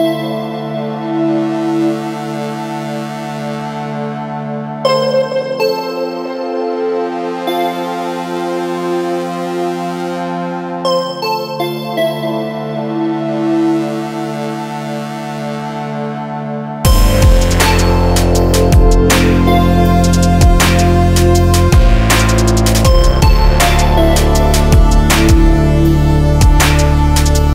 Música